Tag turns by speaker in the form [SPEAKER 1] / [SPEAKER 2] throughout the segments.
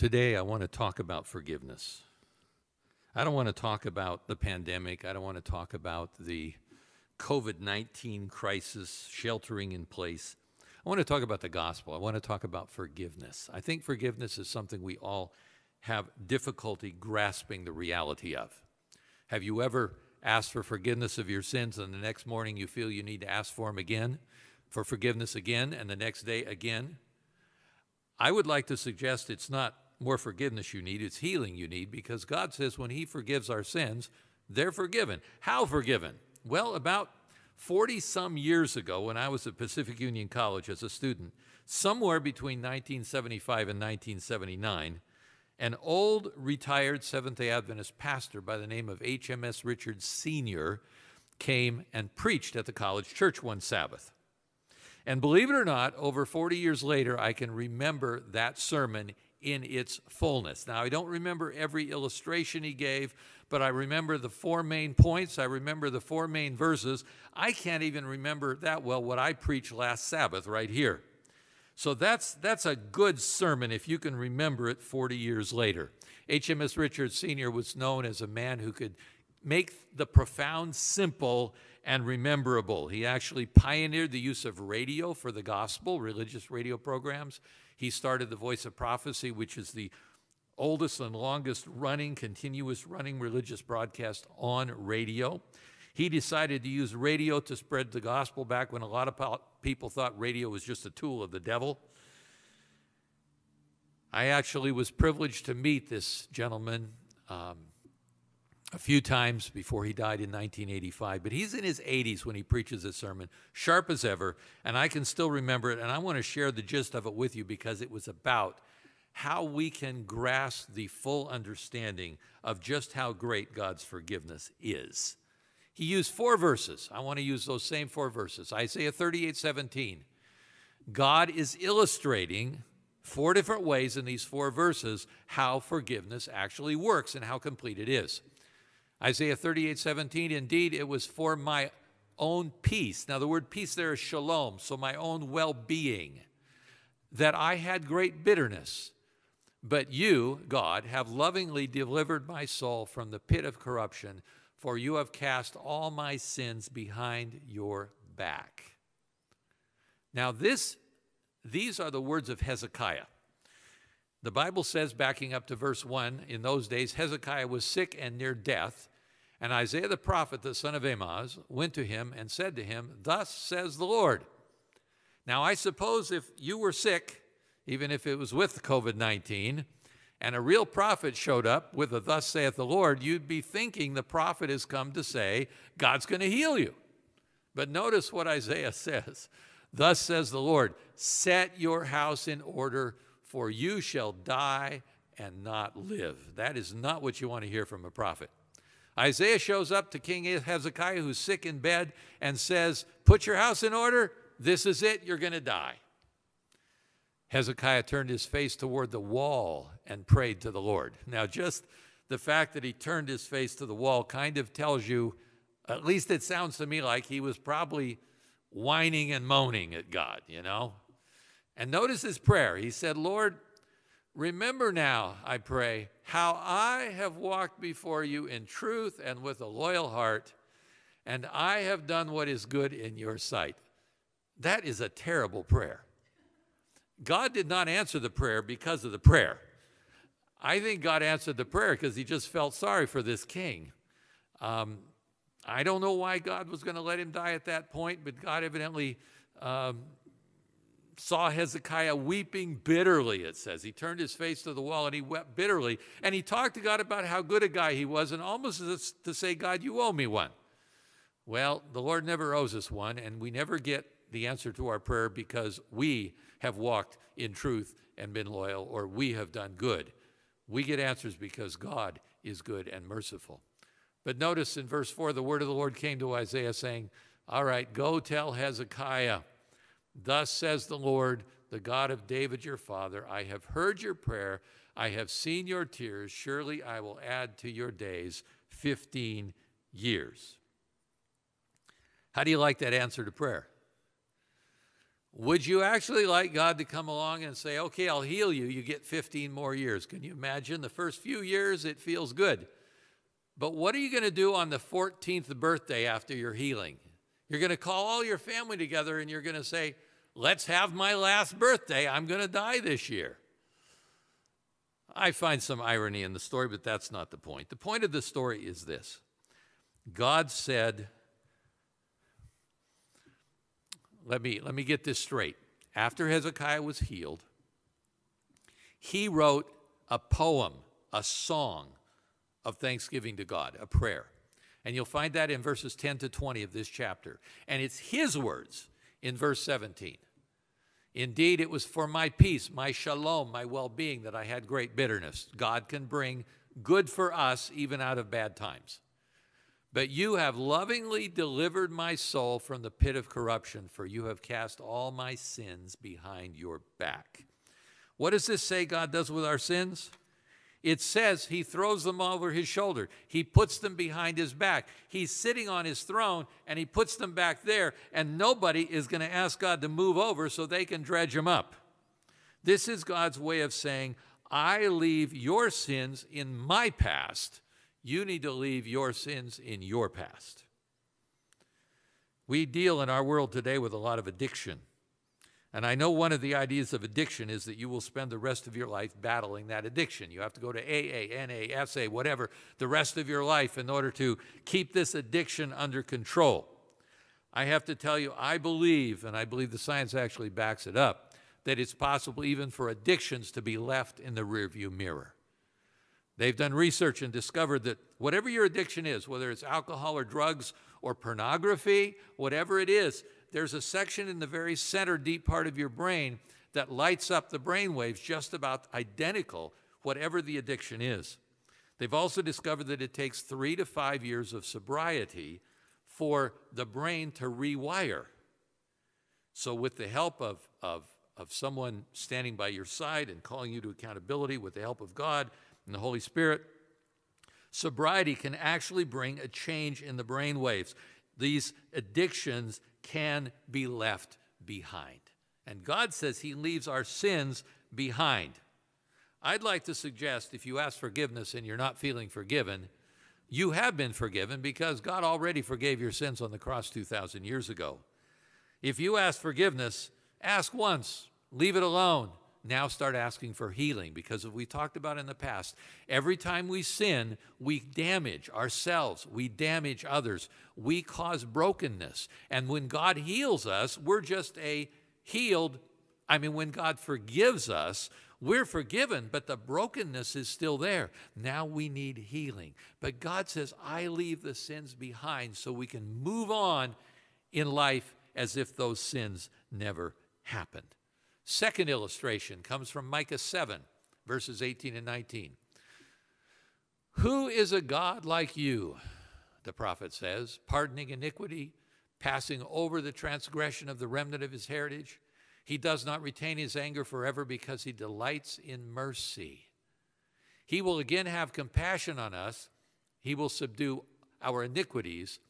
[SPEAKER 1] Today, I want to talk about forgiveness. I don't want to talk about the pandemic. I don't want to talk about the COVID 19 crisis, sheltering in place. I want to talk about the gospel. I want to talk about forgiveness. I think forgiveness is something we all have difficulty grasping the reality of. Have you ever asked for forgiveness of your sins and the next morning you feel you need to ask for them again, for forgiveness again, and the next day again? I would like to suggest it's not more forgiveness you need, it's healing you need because God says when He forgives our sins, they're forgiven. How forgiven? Well, about 40 some years ago, when I was at Pacific Union College as a student, somewhere between 1975 and 1979, an old retired Seventh day Adventist pastor by the name of HMS Richards Sr. came and preached at the college church one Sabbath. And believe it or not, over 40 years later, I can remember that sermon in its fullness. Now, I don't remember every illustration he gave, but I remember the four main points. I remember the four main verses. I can't even remember that well what I preached last Sabbath right here. So that's, that's a good sermon if you can remember it 40 years later. HMS Richards Sr. was known as a man who could make the profound simple and rememberable. He actually pioneered the use of radio for the gospel, religious radio programs. He started the Voice of Prophecy, which is the oldest and longest running, continuous running religious broadcast on radio. He decided to use radio to spread the gospel back when a lot of people thought radio was just a tool of the devil. I actually was privileged to meet this gentleman um, a few times before he died in 1985, but he's in his 80s when he preaches this sermon, sharp as ever, and I can still remember it, and I want to share the gist of it with you because it was about how we can grasp the full understanding of just how great God's forgiveness is. He used four verses. I want to use those same four verses. Isaiah 38 17. God is illustrating four different ways in these four verses how forgiveness actually works and how complete it is. Isaiah 38 17, indeed, it was for my own peace. Now, the word peace there is shalom, so my own well being, that I had great bitterness. But you, God, have lovingly delivered my soul from the pit of corruption, for you have cast all my sins behind your back. Now, this, these are the words of Hezekiah. The Bible says, backing up to verse 1, in those days Hezekiah was sick and near death. And Isaiah the prophet, the son of Amoz, went to him and said to him, Thus says the Lord. Now, I suppose if you were sick even if it was with COVID 19, and a real prophet showed up with a thus saith the Lord, you'd be thinking the prophet has come to say, God's going to heal you. But notice what Isaiah says Thus says the Lord, set your house in order, for you shall die and not live. That is not what you want to hear from a prophet. Isaiah shows up to King Hezekiah, who's sick in bed, and says, Put your house in order. This is it. You're going to die. Hezekiah turned his face toward the wall and prayed to the Lord. Now, just the fact that he turned his face to the wall kind of tells you, at least it sounds to me like he was probably whining and moaning at God, you know? And notice his prayer. He said, Lord, remember now, I pray, how I have walked before you in truth and with a loyal heart, and I have done what is good in your sight. That is a terrible prayer. God did not answer the prayer because of the prayer. I think God answered the prayer because he just felt sorry for this king. Um, I don't know why God was going to let him die at that point, but God evidently um, saw Hezekiah weeping bitterly, it says. He turned his face to the wall and he wept bitterly. And he talked to God about how good a guy he was, and almost as to say, God, you owe me one. Well, the Lord never owes us one, and we never get the answer to our prayer because we have walked in truth and been loyal, or we have done good. We get answers because God is good and merciful. But notice in verse 4, the word of the Lord came to Isaiah saying, All right, go tell Hezekiah, Thus says the Lord, the God of David your father, I have heard your prayer, I have seen your tears. Surely I will add to your days 15 years. How do you like that answer to prayer? Would you actually like God to come along and say, okay, I'll heal you, you get 15 more years? Can you imagine? The first few years, it feels good. But what are you going to do on the 14th birthday after your healing? You're going to call all your family together and you're going to say, let's have my last birthday. I'm going to die this year. I find some irony in the story, but that's not the point. The point of the story is this God said, let me, let me get this straight. After Hezekiah was healed, he wrote a poem, a song of thanksgiving to God, a prayer. And you'll find that in verses 10 to 20 of this chapter. And it's his words in verse 17. Indeed, it was for my peace, my shalom, my well being that I had great bitterness. God can bring good for us even out of bad times. But you have lovingly delivered my soul from the pit of corruption, for you have cast all my sins behind your back. What does this say God does with our sins? It says he throws them over his shoulder. He puts them behind his back. He's sitting on his throne and he puts them back there, and nobody is going to ask God to move over so they can dredge them up. This is God's way of saying, I leave your sins in my past. You need to leave your sins in your past. We deal in our world today with a lot of addiction. And I know one of the ideas of addiction is that you will spend the rest of your life battling that addiction. You have to go to AA, NA, SA, whatever, the rest of your life in order to keep this addiction under control. I have to tell you, I believe, and I believe the science actually backs it up, that it's possible even for addictions to be left in the rearview mirror. They've done research and discovered that whatever your addiction is, whether it's alcohol or drugs or pornography, whatever it is, there's a section in the very center, deep part of your brain that lights up the brain waves just about identical, whatever the addiction is. They've also discovered that it takes three to five years of sobriety for the brain to rewire. So, with the help of, of, of someone standing by your side and calling you to accountability, with the help of God and the Holy Spirit, sobriety can actually bring a change in the brain waves. These addictions can be left behind. And God says He leaves our sins behind. I'd like to suggest if you ask forgiveness and you're not feeling forgiven, you have been forgiven because God already forgave your sins on the cross 2,000 years ago. If you ask forgiveness, ask once, leave it alone now start asking for healing because we talked about in the past, every time we sin, we damage ourselves, we damage others, we cause brokenness. And when God heals us, we're just a healed, I mean, when God forgives us, we're forgiven, but the brokenness is still there. Now we need healing. But God says, I leave the sins behind so we can move on in life as if those sins never happened. Second illustration comes from Micah 7, verses 18 and 19. Who is a God like you? The prophet says, pardoning iniquity, passing over the transgression of the remnant of his heritage. He does not retain his anger forever because he delights in mercy. He will again have compassion on us. He will subdue our iniquities.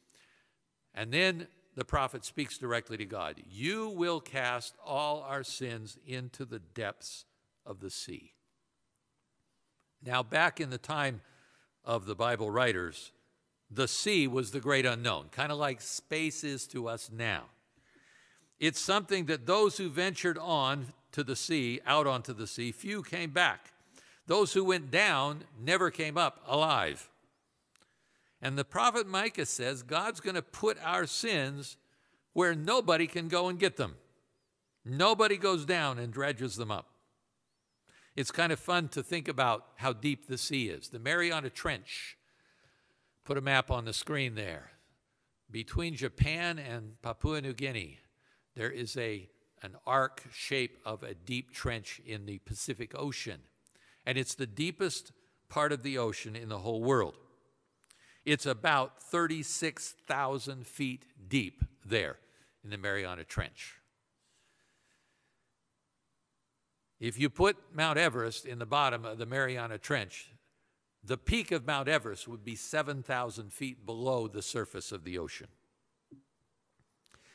[SPEAKER 1] And then the prophet speaks directly to God. You will cast all our sins into the depths of the sea. Now, back in the time of the Bible writers, the sea was the great unknown, kind of like space is to us now. It's something that those who ventured on to the sea, out onto the sea, few came back. Those who went down never came up alive. And the prophet Micah says God's going to put our sins where nobody can go and get them. Nobody goes down and dredges them up. It's kind of fun to think about how deep the sea is. The Mariana Trench, put a map on the screen there. Between Japan and Papua New Guinea, there is a, an arc shape of a deep trench in the Pacific Ocean. And it's the deepest part of the ocean in the whole world. It's about 36,000 feet deep there in the Mariana Trench. If you put Mount Everest in the bottom of the Mariana Trench, the peak of Mount Everest would be 7,000 feet below the surface of the ocean.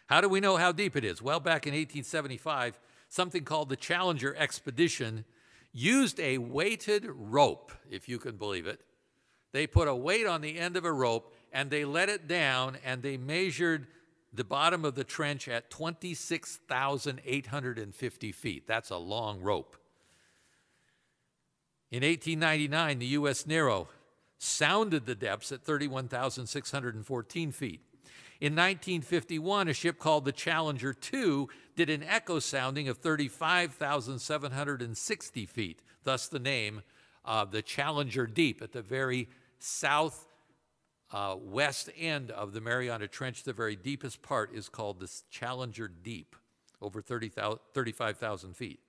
[SPEAKER 1] How do we know how deep it is? Well, back in 1875, something called the Challenger Expedition used a weighted rope, if you can believe it. They put a weight on the end of a rope and they let it down and they measured the bottom of the trench at 26,850 feet. That's a long rope. In 1899, the U.S. Nero sounded the depths at 31,614 feet. In 1951, a ship called the Challenger 2 did an echo sounding of 35,760 feet, thus the name of the Challenger Deep at the very south uh, west end of the Mariana Trench. The very deepest part is called the Challenger Deep, over 30, 35,000 feet.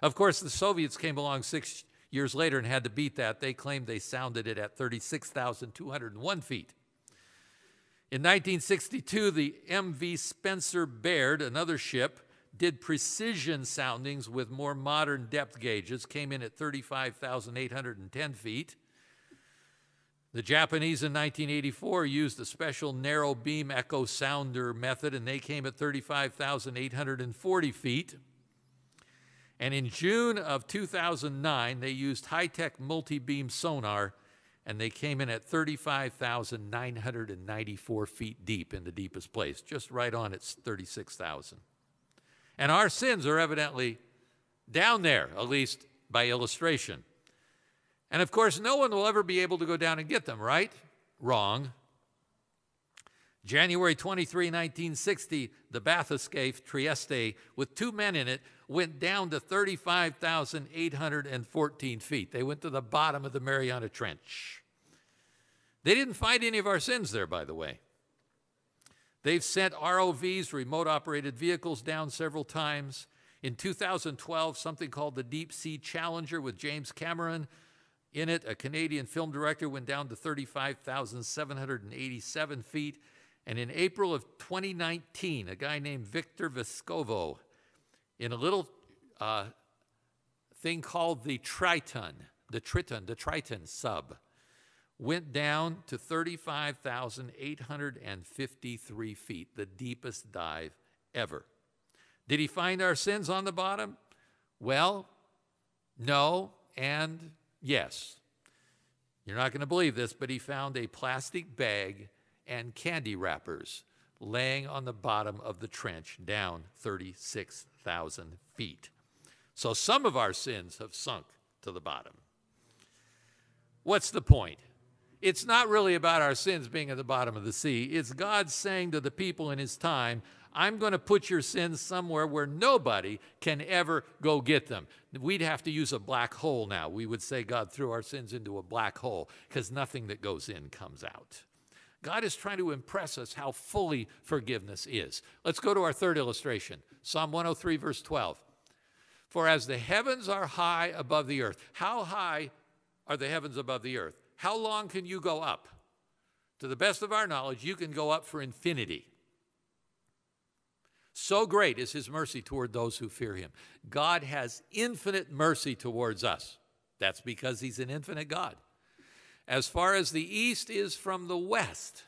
[SPEAKER 1] Of course, the Soviets came along six years later and had to beat that. They claimed they sounded it at 36,201 feet. In 1962, the MV Spencer Baird, another ship, did precision soundings with more modern depth gauges, came in at 35,810 feet. The Japanese in 1984 used a special narrow beam echo sounder method, and they came at 35,840 feet. And in June of 2009, they used high tech multi beam sonar and they came in at 35,994 feet deep in the deepest place, just right on its 36,000. And our sins are evidently down there, at least by illustration. And of course, no one will ever be able to go down and get them, right? Wrong. January 23, 1960, the bathyscaphe Trieste, with two men in it, went down to 35,814 feet. They went to the bottom of the Mariana Trench. They didn't find any of our sins there, by the way. They've sent ROVs, remote operated vehicles, down several times. In 2012, something called the Deep Sea Challenger with James Cameron in it, a Canadian film director, went down to 35,787 feet. And in April of 2019, a guy named Victor Vescovo, in a little uh, thing called the Triton, the Triton, the Triton sub, went down to 35,853 feet, the deepest dive ever. Did he find our sins on the bottom? Well, no, and yes. You're not going to believe this, but he found a plastic bag and candy wrappers laying on the bottom of the trench down 36,000 feet. So some of our sins have sunk to the bottom. What's the point? It's not really about our sins being at the bottom of the sea. It's God saying to the people in his time, I'm going to put your sins somewhere where nobody can ever go get them. We'd have to use a black hole now. We would say God threw our sins into a black hole because nothing that goes in comes out. God is trying to impress us how fully forgiveness is. Let's go to our third illustration Psalm 103, verse 12. For as the heavens are high above the earth, how high are the heavens above the earth? How long can you go up? To the best of our knowledge, you can go up for infinity. So great is his mercy toward those who fear him. God has infinite mercy towards us. That's because he's an infinite God. As far as the east is from the west,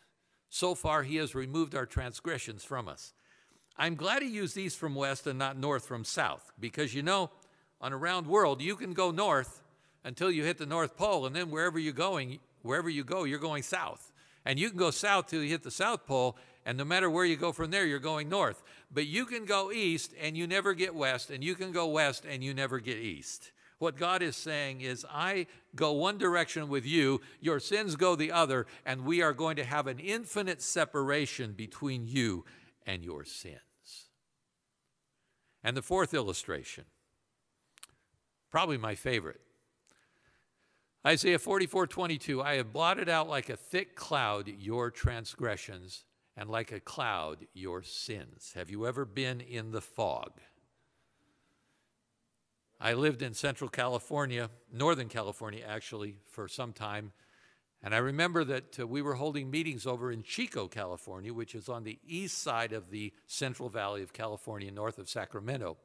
[SPEAKER 1] so far he has removed our transgressions from us. I'm glad he used east from west and not north from south, because you know, on a round world, you can go north until you hit the North Pole, and then wherever you're going, wherever you go, you're going south. And you can go south till you hit the South Pole, and no matter where you go from there, you're going north. But you can go east and you never get west, and you can go west and you never get east. What God is saying is, I go one direction with you, your sins go the other, and we are going to have an infinite separation between you and your sins. And the fourth illustration, probably my favorite. Isaiah 44 22, I have blotted out like a thick cloud your transgressions, and like a cloud your sins. Have you ever been in the fog? I lived in Central California, Northern California actually, for some time. And I remember that uh, we were holding meetings over in Chico, California, which is on the east side of the Central Valley of California, north of Sacramento.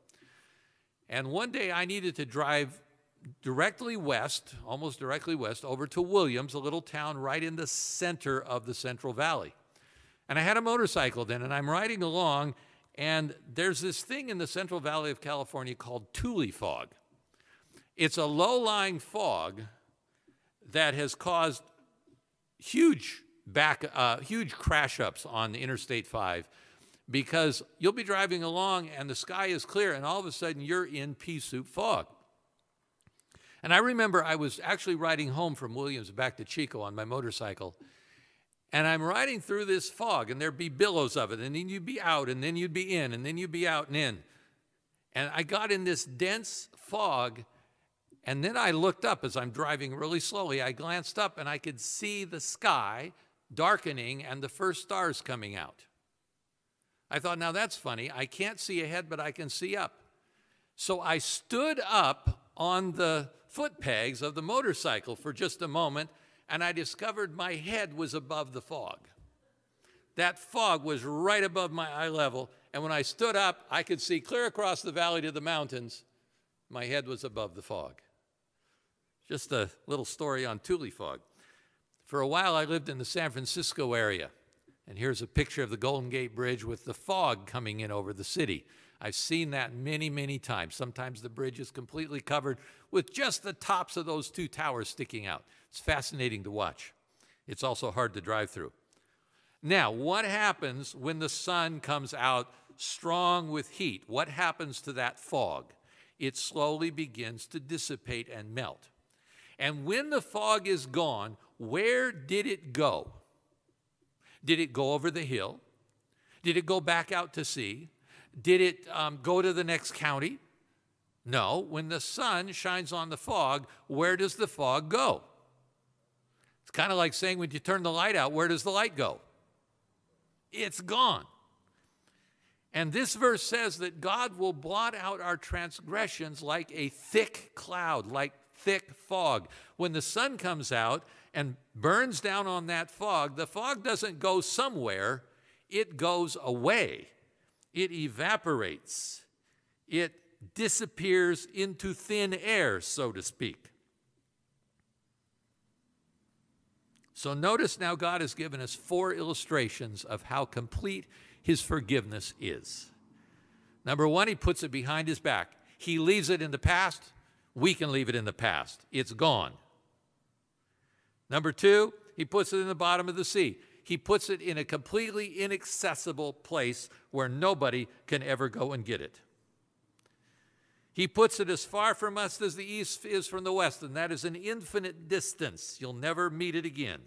[SPEAKER 1] And one day I needed to drive directly west, almost directly west, over to Williams, a little town right in the center of the Central Valley. And I had a motorcycle then, and I'm riding along, and there's this thing in the Central Valley of California called Tule fog. It's a low lying fog that has caused huge back, uh, huge crash ups on the Interstate 5 because you'll be driving along and the sky is clear, and all of a sudden you're in pea soup fog. And I remember I was actually riding home from Williams back to Chico on my motorcycle. And I'm riding through this fog, and there'd be billows of it, and then you'd be out, and then you'd be in, and then you'd be out and in. And I got in this dense fog, and then I looked up as I'm driving really slowly. I glanced up, and I could see the sky darkening and the first stars coming out. I thought, now that's funny. I can't see ahead, but I can see up. So I stood up on the foot pegs of the motorcycle for just a moment, and I discovered my head was above the fog. That fog was right above my eye level, and when I stood up, I could see clear across the valley to the mountains. My head was above the fog. Just a little story on Tule fog. For a while, I lived in the San Francisco area. And here's a picture of the Golden Gate Bridge with the fog coming in over the city. I've seen that many, many times. Sometimes the bridge is completely covered with just the tops of those two towers sticking out. It's fascinating to watch. It's also hard to drive through. Now, what happens when the sun comes out strong with heat? What happens to that fog? It slowly begins to dissipate and melt. And when the fog is gone, where did it go? Did it go over the hill? Did it go back out to sea? Did it um, go to the next county? No. When the sun shines on the fog, where does the fog go? It's kind of like saying when you turn the light out, where does the light go? It's gone. And this verse says that God will blot out our transgressions like a thick cloud, like thick fog. When the sun comes out and burns down on that fog, the fog doesn't go somewhere, it goes away. It evaporates. It disappears into thin air, so to speak. So notice now God has given us four illustrations of how complete his forgiveness is. Number one, he puts it behind his back. He leaves it in the past. We can leave it in the past. It's gone. Number two, he puts it in the bottom of the sea. He puts it in a completely inaccessible place where nobody can ever go and get it. He puts it as far from us as the east is from the west, and that is an infinite distance. You'll never meet it again.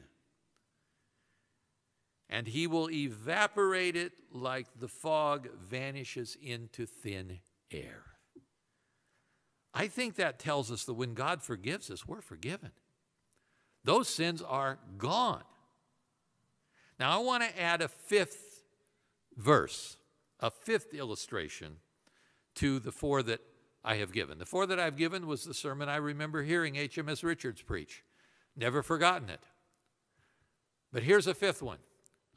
[SPEAKER 1] And he will evaporate it like the fog vanishes into thin air. I think that tells us that when God forgives us, we're forgiven. Those sins are gone. Now, I want to add a fifth verse, a fifth illustration to the four that I have given. The four that I've given was the sermon I remember hearing HMS Richards preach. Never forgotten it. But here's a fifth one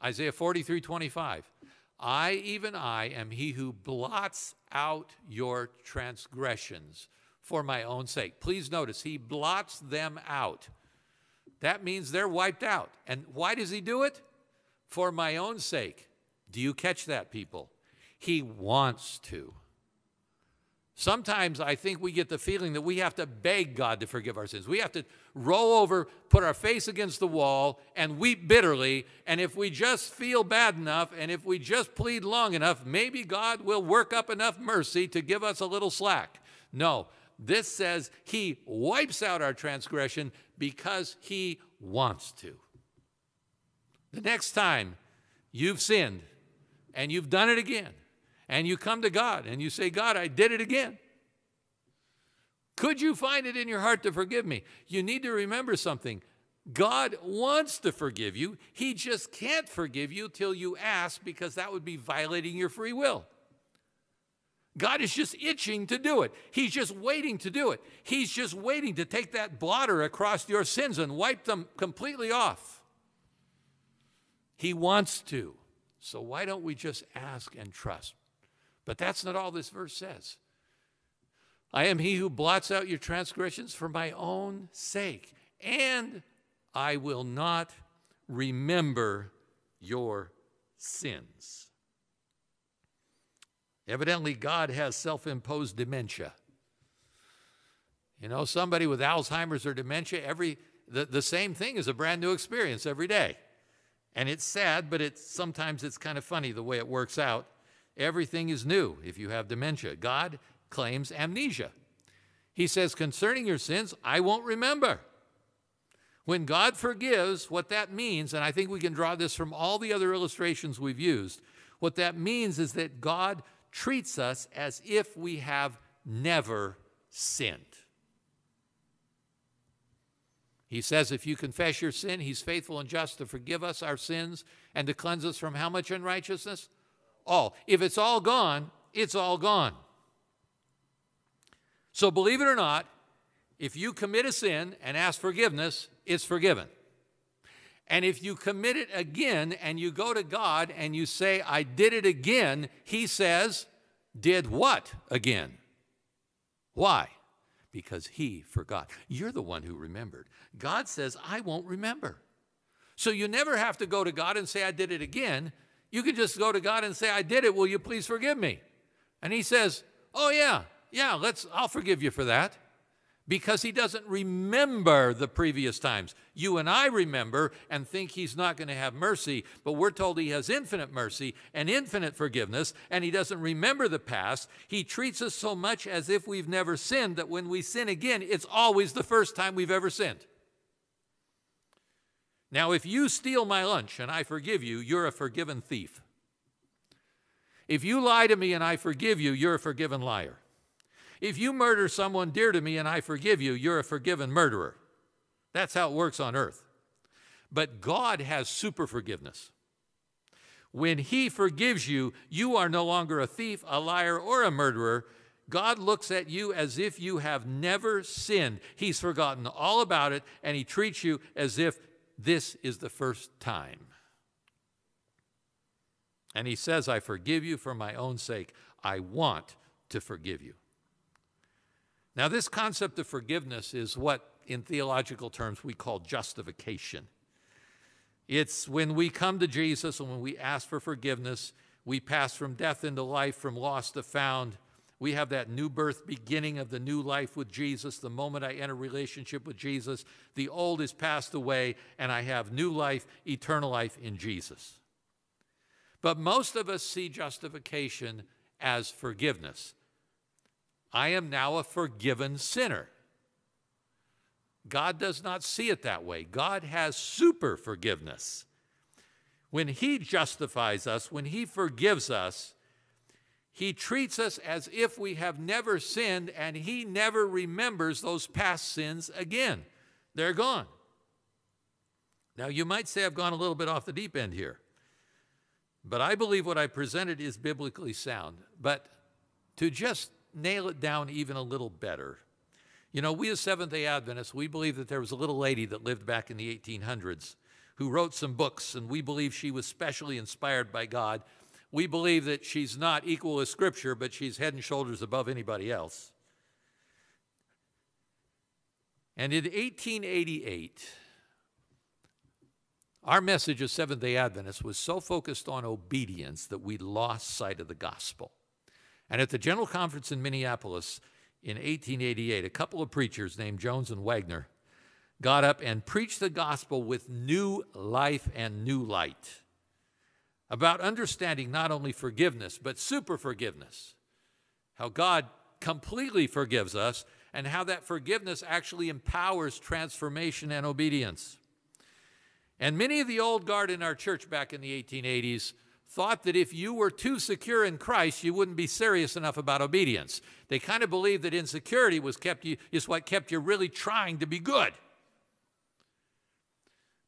[SPEAKER 1] Isaiah 43 25. I, even I, am he who blots out your transgressions for my own sake. Please notice, he blots them out. That means they're wiped out. And why does he do it? For my own sake. Do you catch that, people? He wants to. Sometimes I think we get the feeling that we have to beg God to forgive our sins. We have to roll over, put our face against the wall, and weep bitterly. And if we just feel bad enough, and if we just plead long enough, maybe God will work up enough mercy to give us a little slack. No, this says He wipes out our transgression because He wants to. The next time you've sinned and you've done it again, and you come to God and you say, God, I did it again. Could you find it in your heart to forgive me? You need to remember something. God wants to forgive you. He just can't forgive you till you ask because that would be violating your free will. God is just itching to do it. He's just waiting to do it. He's just waiting to take that blotter across your sins and wipe them completely off. He wants to. So why don't we just ask and trust? But that's not all this verse says. I am he who blots out your transgressions for my own sake, and I will not remember your sins. Evidently, God has self imposed dementia. You know, somebody with Alzheimer's or dementia, every the, the same thing is a brand new experience every day. And it's sad, but it's sometimes it's kind of funny the way it works out. Everything is new if you have dementia. God claims amnesia. He says, concerning your sins, I won't remember. When God forgives, what that means, and I think we can draw this from all the other illustrations we've used, what that means is that God treats us as if we have never sinned. He says, if you confess your sin, he's faithful and just to forgive us our sins and to cleanse us from how much unrighteousness? All. If it's all gone, it's all gone. So believe it or not, if you commit a sin and ask forgiveness, it's forgiven. And if you commit it again and you go to God and you say, I did it again, He says, Did what again? Why? Because he forgot. You're the one who remembered. God says, I won't remember. So you never have to go to God and say, I did it again. You can just go to God and say, I did it. Will you please forgive me? And he says, Oh, yeah, yeah, let's, I'll forgive you for that because he doesn't remember the previous times. You and I remember and think he's not going to have mercy, but we're told he has infinite mercy and infinite forgiveness, and he doesn't remember the past. He treats us so much as if we've never sinned that when we sin again, it's always the first time we've ever sinned. Now, if you steal my lunch and I forgive you, you're a forgiven thief. If you lie to me and I forgive you, you're a forgiven liar. If you murder someone dear to me and I forgive you, you're a forgiven murderer. That's how it works on earth. But God has super forgiveness. When He forgives you, you are no longer a thief, a liar, or a murderer. God looks at you as if you have never sinned. He's forgotten all about it, and He treats you as if this is the first time. And He says, I forgive you for my own sake. I want to forgive you. Now, this concept of forgiveness is what, in theological terms, we call justification. It's when we come to Jesus and when we ask for forgiveness, we pass from death into life, from lost to found. We have that new birth beginning of the new life with Jesus. The moment I enter relationship with Jesus, the old is passed away, and I have new life, eternal life in Jesus. But most of us see justification as forgiveness. I am now a forgiven sinner. God does not see it that way. God has super forgiveness. When He justifies us, when He forgives us, He treats us as if we have never sinned and He never remembers those past sins again. They're gone. Now, you might say I've gone a little bit off the deep end here, but I believe what I presented is biblically sound. But to just nail it down even a little better. You know, we as Seventh day Adventists, we believe that there was a little lady that lived back in the 1800s who wrote some books, and we believe she was specially inspired by God. We believe that she's not equal with Scripture, but she's head and shoulders above anybody else. And in 1888, our message as Seventh day Adventists was so focused on obedience that we lost sight of the gospel. And at the General Conference in Minneapolis in 1888, a couple of preachers named Jones and Waggoner got up and preached the gospel with new life and new light about understanding not only forgiveness, but super forgiveness. How God completely forgives us, and how that forgiveness actually empowers transformation and obedience. And many of the old guard in our church back in the 1880s thought that if you were too secure in Christ, you wouldn't be serious enough about obedience. They kind of believed that insecurity was kept you, is what kept you really trying to be good.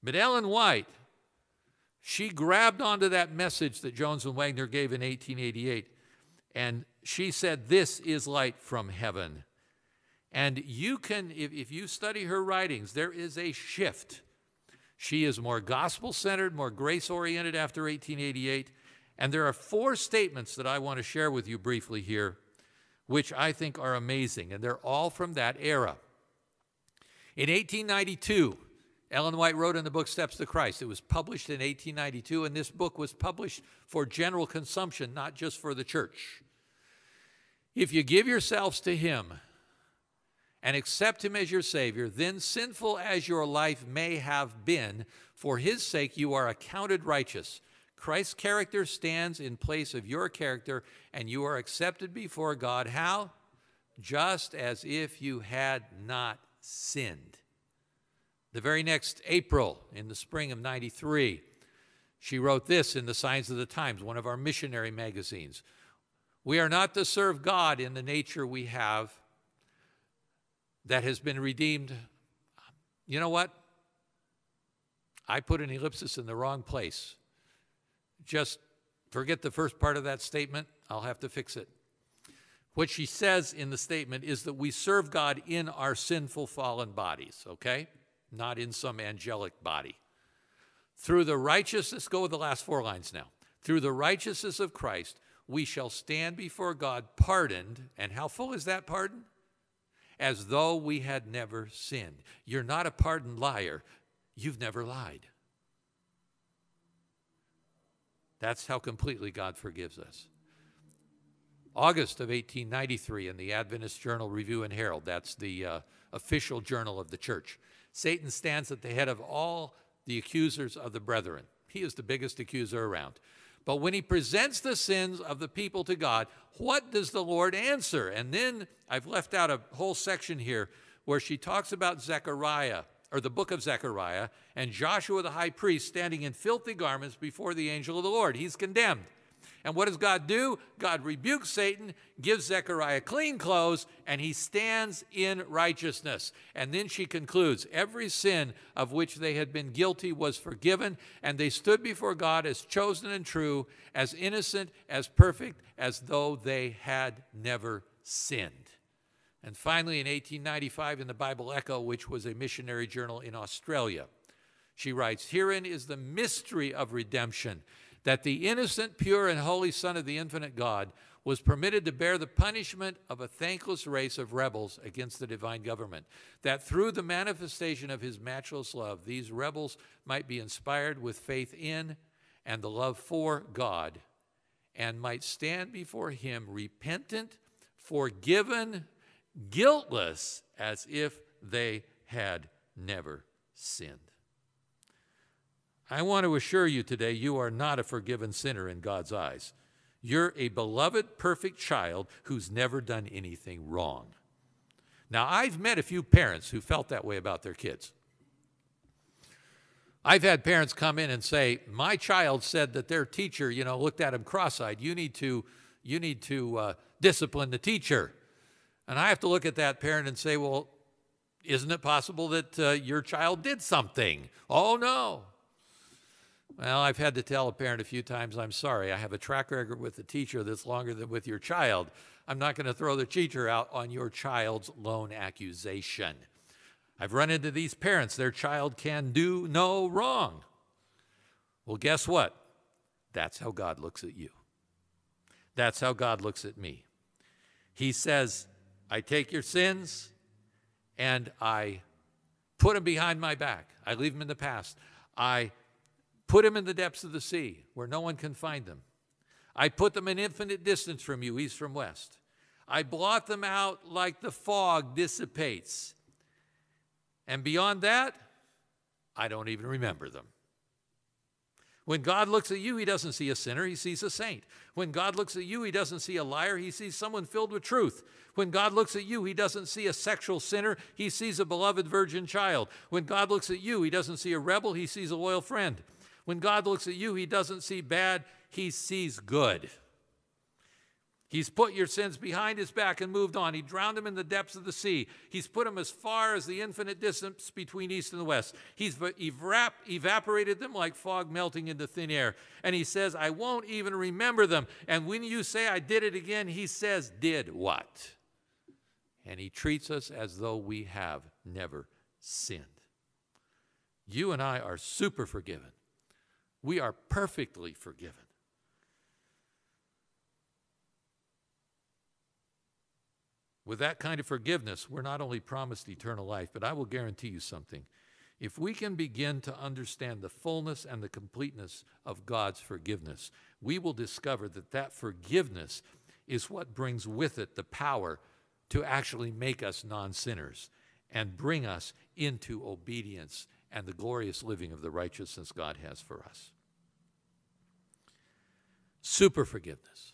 [SPEAKER 1] But Ellen White, she grabbed onto that message that Jones and Waggoner gave in 1888, and she said, This is light from heaven. And you can, if, if you study her writings, there is a shift she is more gospel centered, more grace oriented after 1888. And there are four statements that I want to share with you briefly here, which I think are amazing. And they're all from that era. In 1892, Ellen White wrote in the book Steps to Christ. It was published in 1892, and this book was published for general consumption, not just for the church. If you give yourselves to Him and accept Him as your Savior, then sinful as your life may have been, for His sake you are accounted righteous. Christ's character stands in place of your character, and you are accepted before God. How? Just as if you had not sinned. The very next April, in the spring of 93, she wrote this in the Signs of the Times, one of our missionary magazines. We are not to serve God in the nature we have that has been redeemed. You know what? I put an ellipsis in the wrong place. Just forget the first part of that statement. I'll have to fix it. What she says in the statement is that we serve God in our sinful, fallen bodies, okay? not in some angelic body. Through the righteousness, let's go with the last four lines now. Through the righteousness of Christ, we shall stand before God pardoned. And how full is that pardon? As though we had never sinned. You're not a pardoned liar, you've never lied. That's how completely God forgives us. August of 1893 in the Adventist Journal Review and Herald, that's the uh, official journal of the church. Satan stands at the head of all the accusers of the brethren. He is the biggest accuser around. But when he presents the sins of the people to God, what does the Lord answer? And then I've left out a whole section here where she talks about Zechariah, or the book of Zechariah, and Joshua the high priest standing in filthy garments before the angel of the Lord. He's condemned. And what does God do? God rebukes Satan, gives Zechariah clean clothes, and he stands in righteousness. And then she concludes every sin of which they had been guilty was forgiven, and they stood before God as chosen and true, as innocent, as perfect, as though they had never sinned. And finally, in 1895, in the Bible Echo, which was a missionary journal in Australia, she writes Herein is the mystery of redemption that the innocent, pure, and holy Son of the infinite God was permitted to bear the punishment of a thankless race of rebels against the divine government, that through the manifestation of his matchless love, these rebels might be inspired with faith in and the love for God, and might stand before him repentant, forgiven, guiltless, as if they had never sinned. I want to assure you today you are not a forgiven sinner in God's eyes. You're a beloved, perfect child who's never done anything wrong. Now, I've met a few parents who felt that way about their kids. I've had parents come in and say, "My child said that their teacher, you know, looked at him cross-eyed. You need to, you need to uh, discipline the teacher." And I have to look at that parent and say, "Well, isn't it possible that uh, your child did something?" Oh no, well, I've had to tell a parent a few times, I'm sorry, I have a track record with the teacher that's longer than with your child. I'm not going to throw the teacher out on your child's lone accusation. I've run into these parents, their child can do no wrong. Well, guess what? That's how God looks at you. That's how God looks at me. He says, I take your sins and I put them behind my back. I leave them in the past. I Put them in the depths of the sea where no one can find them. I put them an infinite distance from you, east from west. I blot them out like the fog dissipates. And beyond that, I don't even remember them. When God looks at you, he doesn't see a sinner, he sees a saint. When God looks at you, he doesn't see a liar, he sees someone filled with truth. When God looks at you, he doesn't see a sexual sinner, he sees a beloved virgin child. When God looks at you, he doesn't see a rebel, he sees a loyal friend. When God looks at you, he doesn't see bad, he sees good. He's put your sins behind his back and moved on. He drowned them in the depths of the sea. He's put them as far as the infinite distance between east and west. He's evap- evaporated them like fog melting into thin air. And he says, I won't even remember them. And when you say, I did it again, he says, Did what? And he treats us as though we have never sinned. You and I are super forgiven. We are perfectly forgiven. With that kind of forgiveness, we're not only promised eternal life, but I will guarantee you something. if we can begin to understand the fullness and the completeness of God's forgiveness, we will discover that that forgiveness is what brings with it the power to actually make us non sinners and bring us into obedience and the glorious living of the righteousness God has for us. Super forgiveness.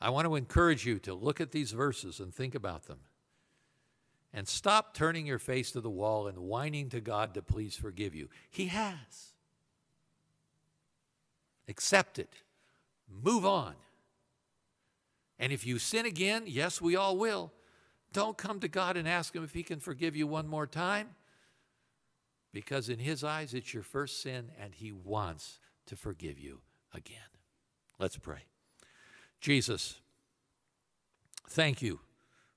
[SPEAKER 1] I want to encourage you to look at these verses and think about them. And stop turning your face to the wall and whining to God to please forgive you. He has. Accept it. Move on. And if you sin again, yes, we all will, don't come to God and ask Him if He can forgive you one more time. Because in His eyes, it's your first sin, and He wants to forgive you again. Let's pray. Jesus, thank you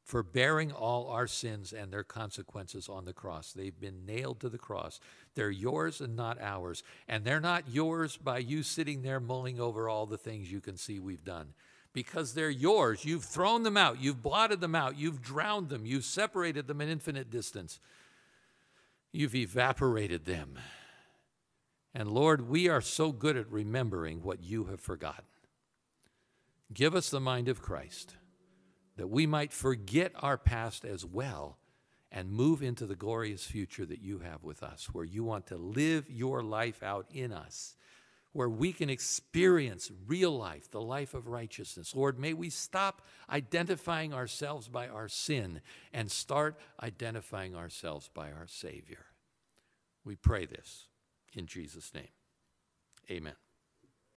[SPEAKER 1] for bearing all our sins and their consequences on the cross. They've been nailed to the cross. They're yours and not ours. And they're not yours by you sitting there mulling over all the things you can see we've done. Because they're yours. You've thrown them out. You've blotted them out. You've drowned them. You've separated them an infinite distance. You've evaporated them. And Lord, we are so good at remembering what you have forgotten. Give us the mind of Christ that we might forget our past as well and move into the glorious future that you have with us, where you want to live your life out in us, where we can experience real life, the life of righteousness. Lord, may we stop identifying ourselves by our sin and start identifying ourselves by our Savior. We pray this in Jesus' name. Amen.